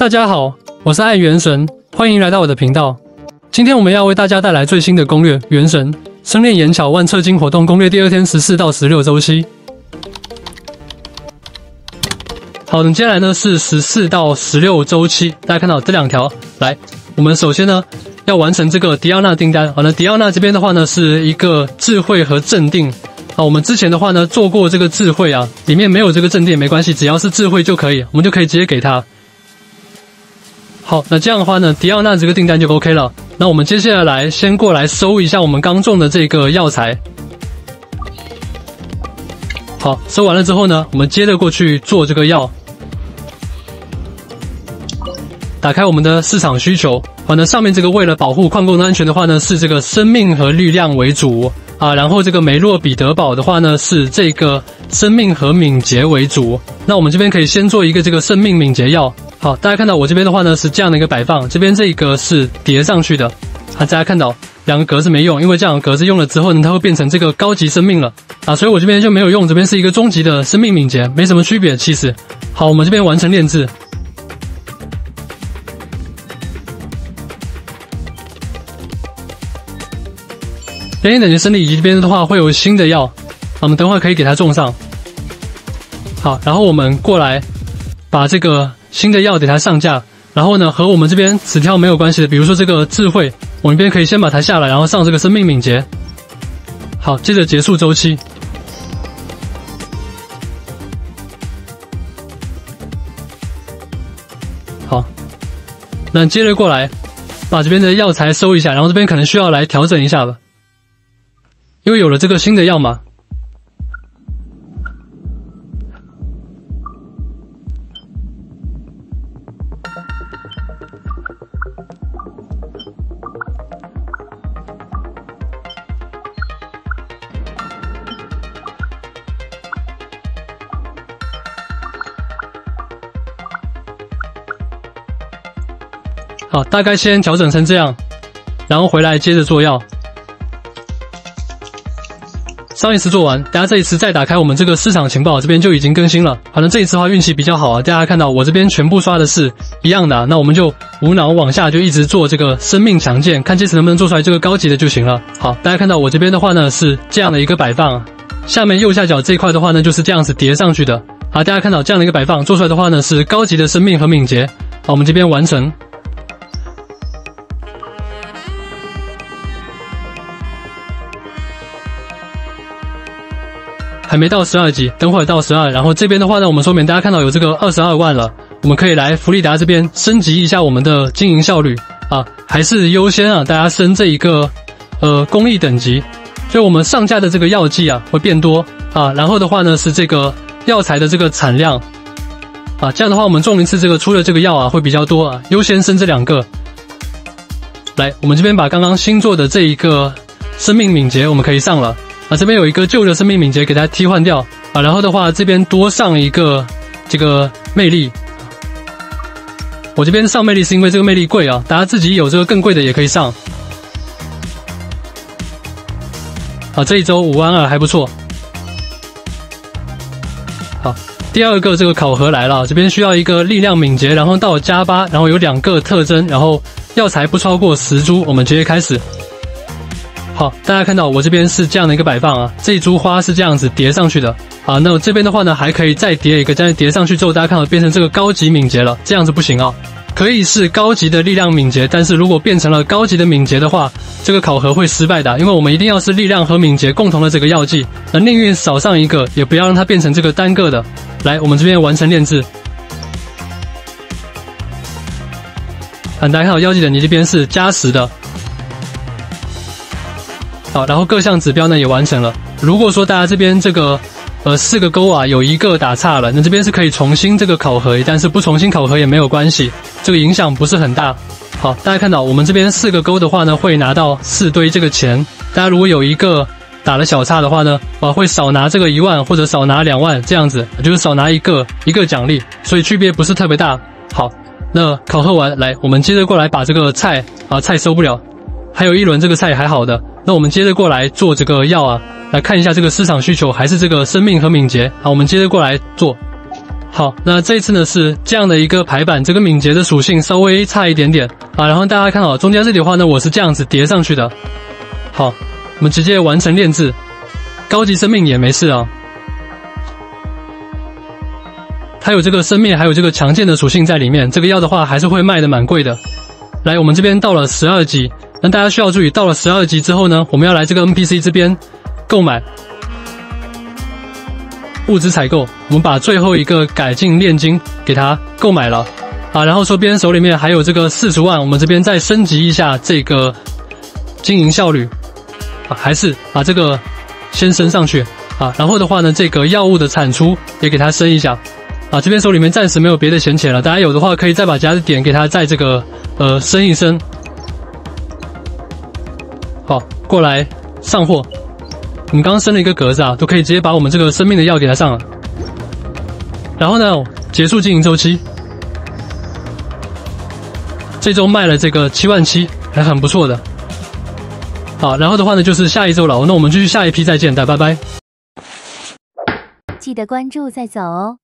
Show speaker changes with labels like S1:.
S1: 大家好，我是爱元神，欢迎来到我的频道。今天我们要为大家带来最新的攻略《元神生炼岩巧万策金活动攻略》第二天十四到十六周期。好，我们接下来呢是十四到十六周期，大家看到这两条，来，我们首先呢要完成这个迪奥娜订单。好，那迪奥娜这边的话呢是一个智慧和镇定。好，我们之前的话呢做过这个智慧啊，里面没有这个镇定没关系，只要是智慧就可以，我们就可以直接给他。好，那这样的话呢，迪奥娜这个订单就 OK 了。那我们接下来先过来收一下我们刚种的这个药材。好，收完了之后呢，我们接着过去做这个药。打开我们的市场需求，好，那上面这个为了保护矿工的安全的话呢，是这个生命和力量为主啊。然后这个梅洛彼得堡的话呢，是这个生命和敏捷为主。那我们这边可以先做一个这个生命敏捷药。好，大家看到我这边的话呢是这样的一个摆放，这边这一个是叠上去的。啊，大家看到两个格子没用，因为这样格子用了之后呢，它会变成这个高级生命了啊，所以我这边就没有用，这边是一个中级的生命敏捷，没什么区别其实。好，我们这边完成炼制。等一等级升级以及这边的话会有新的药，我们等会可以给它种上。好，然后我们过来。把这个新的药给它上架，然后呢，和我们这边此条没有关系的，比如说这个智慧，我们这边可以先把它下来，然后上这个生命敏捷。好，接着结束周期。好，那接着过来，把这边的药材收一下，然后这边可能需要来调整一下了，因为有了这个新的药嘛。好，大概先调整成这样，然后回来接着做药。上一次做完，大家这一次再打开我们这个市场情报，这边就已经更新了。反正这一次的话运气比较好啊，大家看到我这边全部刷的是一样的，那我们就无脑往下就一直做这个生命强健，看这次能不能做出来这个高级的就行了。好，大家看到我这边的话呢是这样的一个摆放，下面右下角这一块的话呢就是这样子叠上去的。好，大家看到这样的一个摆放做出来的话呢是高级的生命和敏捷。好，我们这边完成。还没到十二级，等会儿到十二。然后这边的话呢，我们说明大家看到有这个二十二万了，我们可以来弗利达这边升级一下我们的经营效率啊，还是优先啊，大家升这一个呃工艺等级，就我们上架的这个药剂啊会变多啊，然后的话呢是这个药材的这个产量啊，这样的话我们种一次这个出的这个药啊会比较多啊，优先升这两个。来，我们这边把刚刚新做的这一个生命敏捷我们可以上了。啊，这边有一个旧的生命敏捷，给它替换掉啊。然后的话，这边多上一个这个魅力。我这边上魅力是因为这个魅力贵啊，大家自己有这个更贵的也可以上。啊，这一周五万二还不错。好，第二个这个考核来了，这边需要一个力量敏捷，然后到加八，然后有两个特征，然后药材不超过十株，我们直接开始。好，大家看到我这边是这样的一个摆放啊，这一株花是这样子叠上去的啊。那我这边的话呢，还可以再叠一个，再叠上去之后，大家看到变成这个高级敏捷了，这样子不行啊。可以是高级的力量敏捷，但是如果变成了高级的敏捷的话，这个考核会失败的，因为我们一定要是力量和敏捷共同的这个药剂。那宁愿少上一个，也不要让它变成这个单个的。来，我们这边完成炼制。啊，大家看到药剂等级这边是加十的。好，然后各项指标呢也完成了。如果说大家这边这个呃四个勾啊有一个打岔了，那这边是可以重新这个考核，但是不重新考核也没有关系，这个影响不是很大。好，大家看到我们这边四个勾的话呢，会拿到四堆这个钱。大家如果有一个打了小差的话呢，啊会少拿这个一万或者少拿两万这样子，就是少拿一个一个奖励，所以区别不是特别大。好，那考核完来，我们接着过来把这个菜啊菜收不了，还有一轮这个菜还好的。那我们接着过来做这个药啊，来看一下这个市场需求还是这个生命和敏捷。好，我们接着过来做。好，那这一次呢是这样的一个排版，这个敏捷的属性稍微差一点点啊。然后大家看好中间这里的话呢，我是这样子叠上去的。好，我们直接完成炼制，高级生命也没事啊。它有这个生命，还有这个强健的属性在里面。这个药的话还是会卖的蛮贵的。来，我们这边到了十二级，那大家需要注意，到了十二级之后呢，我们要来这个 NPC 这边购买。物资采购，我们把最后一个改进炼金给它购买了。啊，然后说别人手里面还有这个四十万，我们这边再升级一下这个经营效率。啊，还是把这个先升上去。啊，然后的话呢，这个药物的产出也给它升一下。啊，这边手里面暂时没有别的闲钱了，大家有的话可以再把加的点给它在这个呃升一升，过来上货。我们刚刚升了一个格子啊，都可以直接把我们这个生命的药给它上了。然后呢，结束经营周期。这周卖了这个七万七，还很不错的。好，然后的话呢，就是下一周了。那我们继续下一批再见，大家拜拜。
S2: 记得关注再走哦。